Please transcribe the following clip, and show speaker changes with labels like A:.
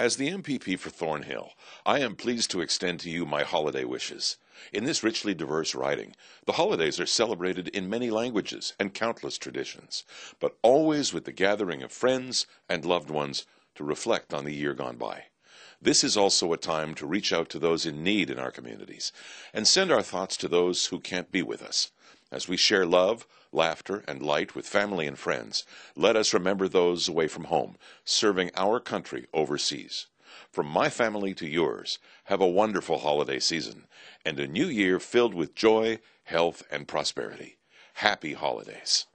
A: As the MPP for Thornhill, I am pleased to extend to you my holiday wishes. In this richly diverse riding, the holidays are celebrated in many languages and countless traditions, but always with the gathering of friends and loved ones to reflect on the year gone by. This is also a time to reach out to those in need in our communities and send our thoughts to those who can't be with us. As we share love, laughter, and light with family and friends, let us remember those away from home, serving our country overseas. From my family to yours, have a wonderful holiday season and a new year filled with joy, health, and prosperity. Happy holidays.